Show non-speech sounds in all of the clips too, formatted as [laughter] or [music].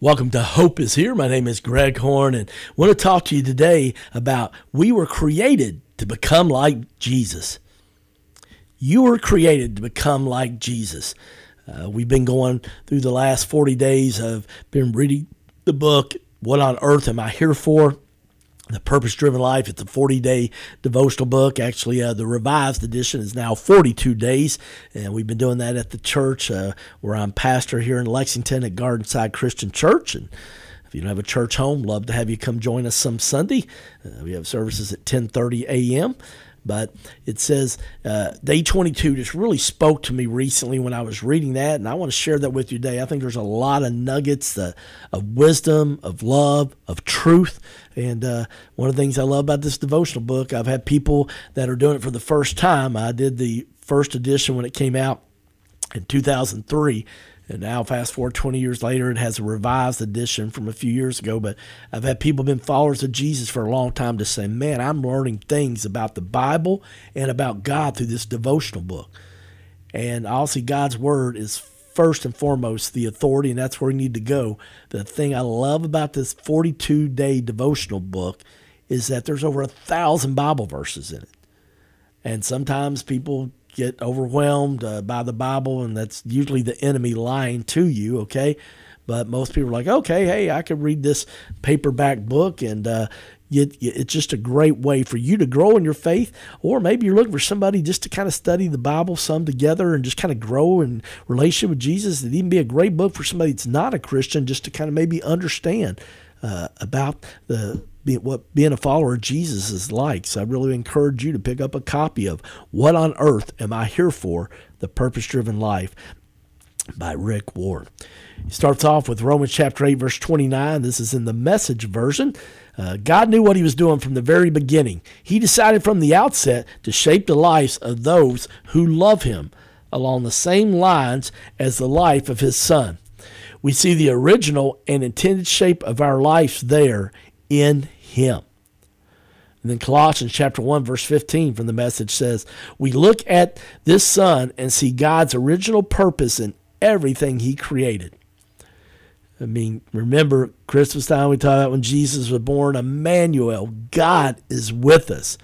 Welcome to Hope is Here. My name is Greg Horn, and I want to talk to you today about we were created to become like Jesus. You were created to become like Jesus. Uh, we've been going through the last 40 days of been reading the book, What on Earth Am I Here For? The Purpose Driven Life. It's a 40 day devotional book. Actually, uh, the revised edition is now 42 days. And we've been doing that at the church uh, where I'm pastor here in Lexington at Gardenside Christian Church. And if you don't have a church home, love to have you come join us some Sunday. Uh, we have services at 10:30 a.m. But it says uh, day 22 just really spoke to me recently when I was reading that, and I want to share that with you today. I think there's a lot of nuggets uh, of wisdom, of love, of truth. And uh, one of the things I love about this devotional book, I've had people that are doing it for the first time. I did the first edition when it came out in 2003 and now, fast forward 20 years later, it has a revised edition from a few years ago. But I've had people been followers of Jesus for a long time to say, man, I'm learning things about the Bible and about God through this devotional book. And obviously, God's Word is first and foremost the authority, and that's where we need to go. The thing I love about this 42 day devotional book is that there's over a thousand Bible verses in it. And sometimes people get overwhelmed uh, by the Bible, and that's usually the enemy lying to you, okay? But most people are like, okay, hey, I can read this paperback book, and uh, it, it's just a great way for you to grow in your faith. Or maybe you're looking for somebody just to kind of study the Bible some together and just kind of grow in relationship with Jesus. It'd even be a great book for somebody that's not a Christian just to kind of maybe understand uh, about the what being a follower of Jesus is like. So I really encourage you to pick up a copy of What on Earth Am I Here For? The Purpose Driven Life by Rick Warren. He starts off with Romans chapter 8, verse 29. This is in the message version. Uh, God knew what he was doing from the very beginning. He decided from the outset to shape the lives of those who love him along the same lines as the life of his son. We see the original and intended shape of our lives there in him. And then Colossians chapter 1 verse 15 from the message says, "We look at this son and see God's original purpose in everything he created." I mean, remember Christmas time we talked about when Jesus was born, Emmanuel, God is with us.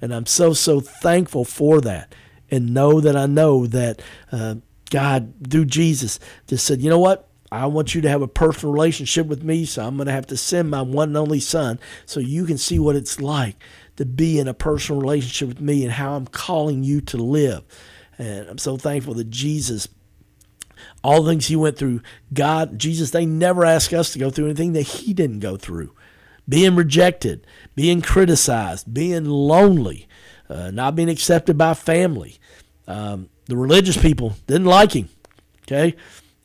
And I'm so so thankful for that. And know that I know that uh, God, through Jesus, just said, you know what? I want you to have a personal relationship with me, so I'm going to have to send my one and only son so you can see what it's like to be in a personal relationship with me and how I'm calling you to live. And I'm so thankful that Jesus, all the things he went through, God, Jesus, they never ask us to go through anything that he didn't go through. Being rejected, being criticized, being lonely, uh, not being accepted by family. Um, the religious people didn't like him. Okay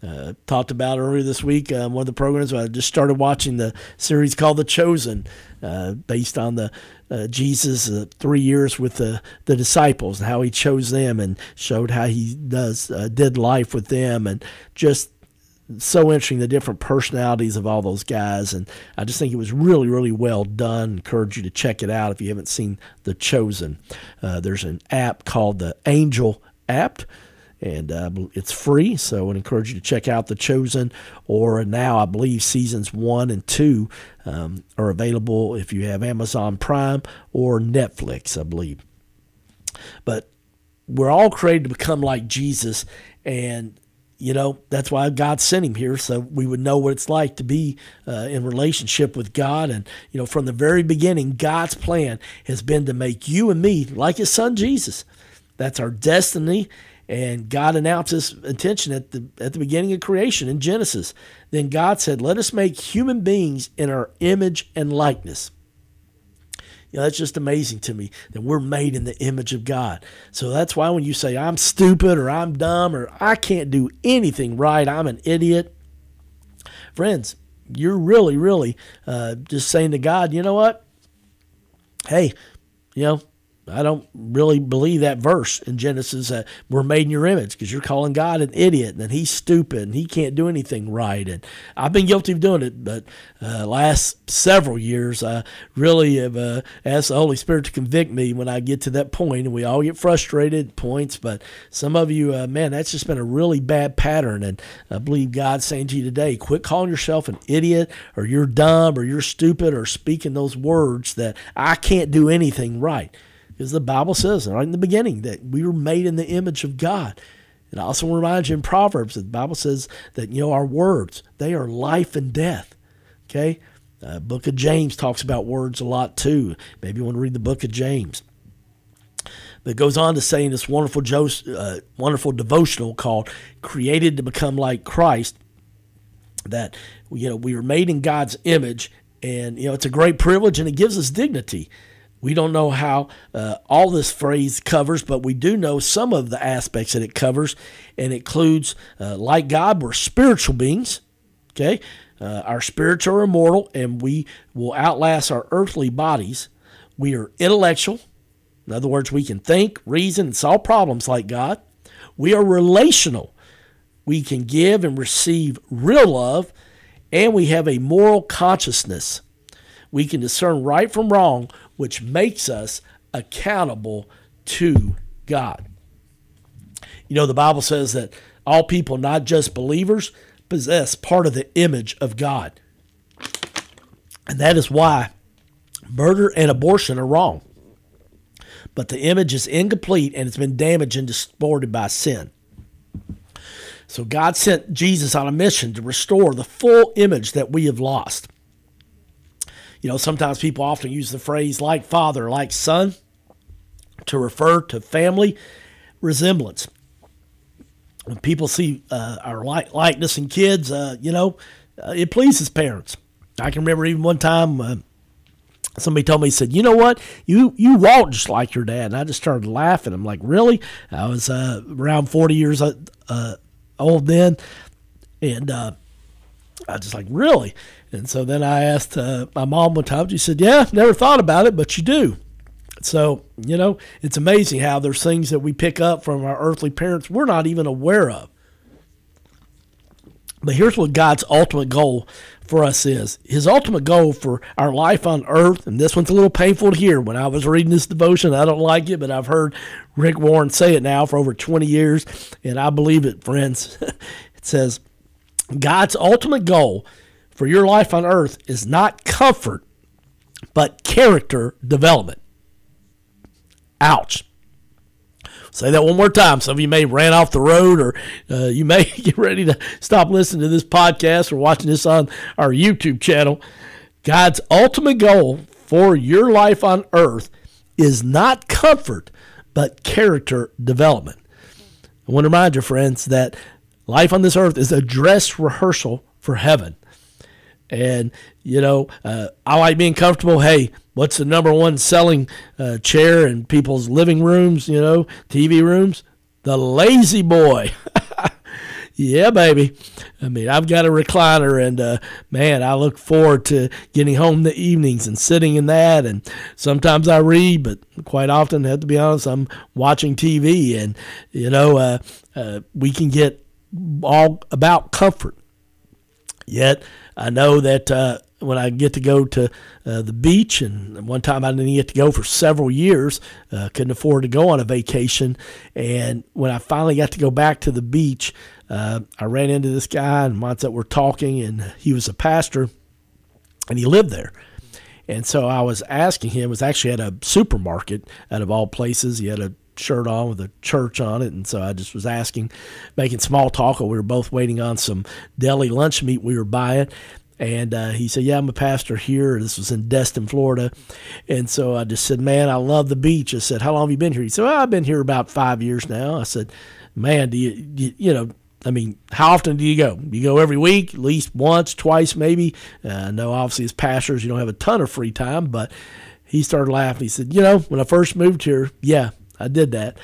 uh, talked about earlier this week. Um, one of the programs I just started watching the series called The Chosen, uh, based on the uh, Jesus uh, three years with the, the disciples and how he chose them and showed how he does uh, did life with them and just so interesting the different personalities of all those guys and I just think it was really really well done. Encourage you to check it out if you haven't seen The Chosen. Uh, there's an app called the Angel app and uh, it's free. So I would encourage you to check out The Chosen, or now I believe seasons one and two um, are available if you have Amazon Prime or Netflix, I believe. But we're all created to become like Jesus, and you know that's why God sent him here, so we would know what it's like to be uh, in relationship with God. And you know, from the very beginning, God's plan has been to make you and me like His Son Jesus. That's our destiny and God announced his intention at the at the beginning of creation in Genesis. Then God said, "Let us make human beings in our image and likeness." You know, that's just amazing to me that we're made in the image of God. So that's why when you say I'm stupid or I'm dumb or I can't do anything right, I'm an idiot, friends, you're really, really uh, just saying to God, you know what? Hey, you know, I don't really believe that verse in Genesis that we're made in your image because you're calling God an idiot and he's stupid and he can't do anything right. And I've been guilty of doing it, but uh, last several years I really have uh, asked the Holy Spirit to convict me when I get to that point. And we all get frustrated at points, but some of you, uh, man, that's just been a really bad pattern. And I believe God's saying to you today, quit calling yourself an idiot or you're dumb or you're stupid or speaking those words that I can't do anything right. Because the Bible says right in the beginning that we were made in the image of God. It also reminds you in Proverbs that the Bible says that, you know, our words, they are life and death. Okay? Uh, book of James talks about words a lot too. Maybe you want to read the book of James. It goes on to say in this wonderful, uh, wonderful devotional called Created to Become Like Christ that, you know, we were made in God's image and, you know, it's a great privilege and it gives us dignity. We don't know how uh, all this phrase covers, but we do know some of the aspects that it covers, and it includes, uh, like God, we're spiritual beings. Okay, uh, our spirits are immortal, and we will outlast our earthly bodies. We are intellectual. In other words, we can think, reason, and solve problems like God. We are relational. We can give and receive real love, and we have a moral consciousness. We can discern right from wrong which makes us accountable to God. You know, the Bible says that all people, not just believers, possess part of the image of God. And that is why murder and abortion are wrong. But the image is incomplete and it's been damaged and distorted by sin. So God sent Jesus on a mission to restore the full image that we have lost. You know, sometimes people often use the phrase like father, like son to refer to family resemblance. When people see uh, our like, likeness in kids, uh, you know, uh, it pleases parents. I can remember even one time uh, somebody told me, he said, "You know what? You you walk just like your dad." And I just started laughing. I'm like, "Really?" I was uh, around 40 years uh, old then, and I was just like, "Really?" And so then I asked uh, my mom one time, she said, Yeah, never thought about it, but you do. So, you know, it's amazing how there's things that we pick up from our earthly parents we're not even aware of. But here's what God's ultimate goal for us is His ultimate goal for our life on earth, and this one's a little painful to hear. When I was reading this devotion, I don't like it, but I've heard Rick Warren say it now for over 20 years, and I believe it, friends. [laughs] it says, God's ultimate goal for your life on earth is not comfort, but character development. Ouch. Say that one more time. Some of you may have ran off the road, or uh, you may [laughs] get ready to stop listening to this podcast or watching this on our YouTube channel. God's ultimate goal for your life on earth is not comfort, but character development. I want to remind you, friends, that life on this earth is a dress rehearsal for heaven. And, you know, uh, I like being comfortable. Hey, what's the number one selling uh, chair in people's living rooms, you know, TV rooms? The La-Z-Boy. [laughs] yeah, baby. I mean, I've got a recliner, and uh, man, I look forward to getting home in the evenings and sitting in that. And sometimes I read, but quite often, I have to be honest, I'm watching TV, and you know, uh, uh, we can get all about comfort. Yet, I know that uh, when I get to go to uh, the beach, and one time I didn't get to go for several years, uh, couldn't afford to go on a vacation. And when I finally got to go back to the beach, uh, I ran into this guy, and once that we're talking, and he was a pastor, and he lived there. And so I was asking him, was actually at a supermarket out of all places. He had a shirt on with a church on it. And so I just was asking, making small talk. We were both waiting on some deli lunch meat we were buying. And uh, he said, Yeah, I'm a pastor here. This was in Destin, Florida. And so I just said, Man, I love the beach. I said, How long have you been here? He said, Well, I've been here about five years now. I said, Man, do you, you, you know, I mean, how often do you go? You go every week, at least once, twice, maybe. Uh, no, obviously, as pastors, you don't have a ton of free time, but he started laughing. He said, You know, when I first moved here, yeah, I did that.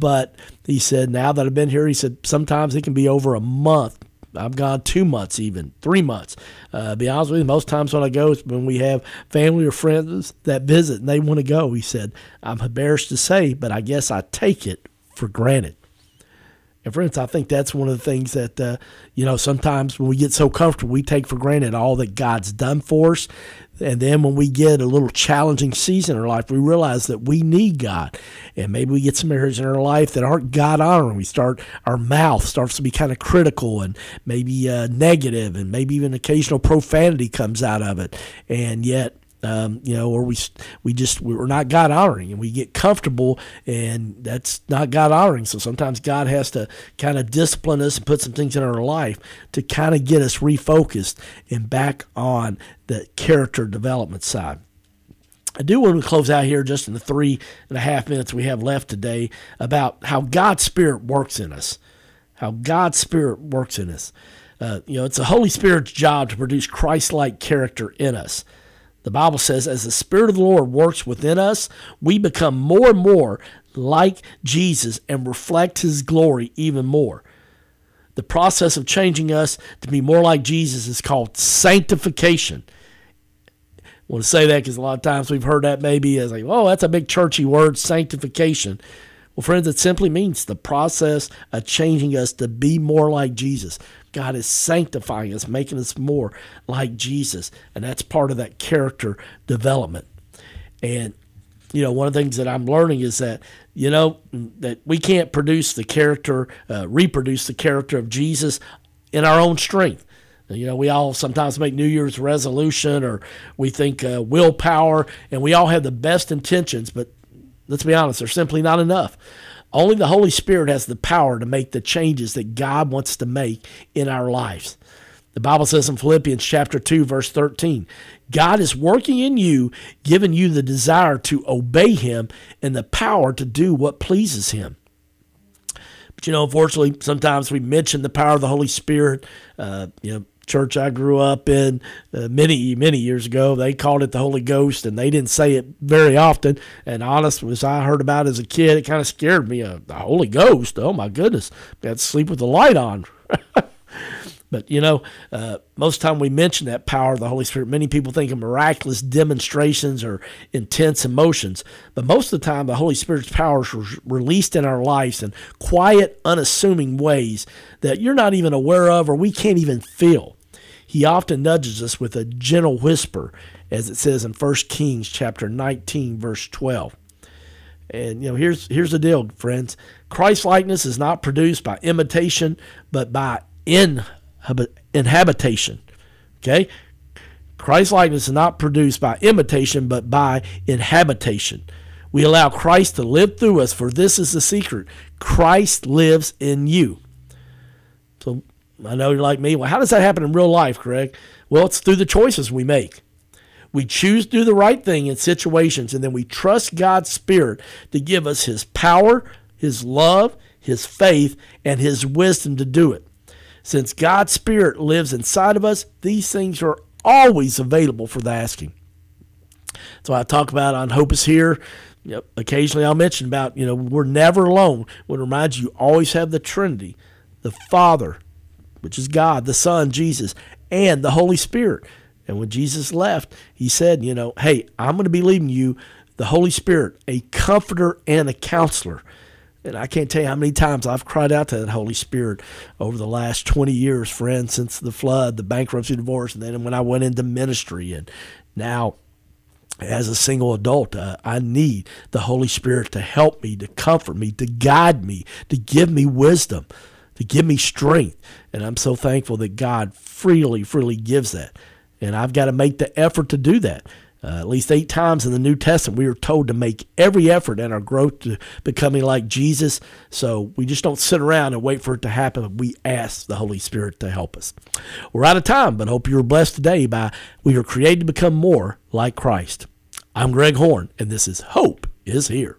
But he said, now that I've been here, he said, sometimes it can be over a month I've gone two months, even three months. Uh, be honest with you, most times when I go, it's when we have family or friends that visit and they want to go. He said, I'm embarrassed to say, but I guess I take it for granted. And friends, I think that's one of the things that, uh, you know, sometimes when we get so comfortable, we take for granted all that God's done for us. And then when we get a little challenging season in our life, we realize that we need God. And maybe we get some areas in our life that aren't God honoring. We start, our mouth starts to be kind of critical and maybe uh, negative, and maybe even occasional profanity comes out of it. And yet, um, you know, or we we just we're not God honoring, and we get comfortable, and that's not God honoring. So sometimes God has to kind of discipline us and put some things in our life to kind of get us refocused and back on the character development side. I do want to close out here just in the three and a half minutes we have left today about how God's Spirit works in us. How God's Spirit works in us. Uh, you know, it's the Holy Spirit's job to produce Christ like character in us. The Bible says, as the Spirit of the Lord works within us, we become more and more like Jesus and reflect His glory even more. The process of changing us to be more like Jesus is called sanctification. I want to say that because a lot of times we've heard that maybe as like, oh, that's a big churchy word, sanctification. Well, friends, it simply means the process of changing us to be more like Jesus. God is sanctifying us, making us more like Jesus. And that's part of that character development. And, you know, one of the things that I'm learning is that, you know, that we can't produce the character, uh, reproduce the character of Jesus in our own strength. You know, we all sometimes make New Year's resolution or we think uh, willpower, and we all have the best intentions, but let's be honest, they're simply not enough. Only the Holy Spirit has the power to make the changes that God wants to make in our lives. The Bible says in Philippians chapter 2 verse 13, God is working in you, giving you the desire to obey him and the power to do what pleases him. But you know, unfortunately, sometimes we mention the power of the Holy Spirit. Uh, you know, church I grew up in uh, many, many years ago. They called it the Holy Ghost, and they didn't say it very often. And honest, as I heard about as a kid, it kind of scared me. Uh, the Holy Ghost, oh my goodness, had to sleep with the light on. [laughs] But you know, uh, most time we mention that power of the Holy Spirit, many people think of miraculous demonstrations or intense emotions. But most of the time, the Holy Spirit's power is released in our lives in quiet, unassuming ways that you're not even aware of or we can't even feel. He often nudges us with a gentle whisper, as it says in 1 Kings chapter 19, verse 12. And you know, here's here's the deal, friends. Christ likeness is not produced by imitation, but by inhabitation. Okay? Christ likeness is not produced by imitation, but by inhabitation. We allow Christ to live through us, for this is the secret. Christ lives in you. I know you're like me. Well, how does that happen in real life, Greg? Well, it's through the choices we make. We choose to do the right thing in situations, and then we trust God's Spirit to give us His power, His love, His faith, and His wisdom to do it. Since God's Spirit lives inside of us, these things are always available for the asking. So I talk about on Hope is Here. Know, occasionally I'll mention about, you know, we're never alone. Would remind you, you always have the Trinity, the Father, which is God, the Son, Jesus, and the Holy Spirit. And when Jesus left, he said, you know, hey, I'm going to be leaving you the Holy Spirit, a comforter and a counselor. And I can't tell you how many times I've cried out to that Holy Spirit over the last 20 years, friends, since the flood, the bankruptcy, divorce, and then when I went into ministry. And now, as a single adult, uh, I need the Holy Spirit to help me, to comfort me, to guide me, to give me wisdom, to give me strength. And I'm so thankful that God freely, freely gives that. And I've got to make the effort to do that. Uh, at least eight times in the New Testament, we are told to make every effort in our growth to becoming like Jesus. So we just don't sit around and wait for it to happen. We ask the Holy Spirit to help us. We're out of time, but hope you were blessed today by we are created to become more like Christ. I'm Greg Horn, and this is Hope is Here.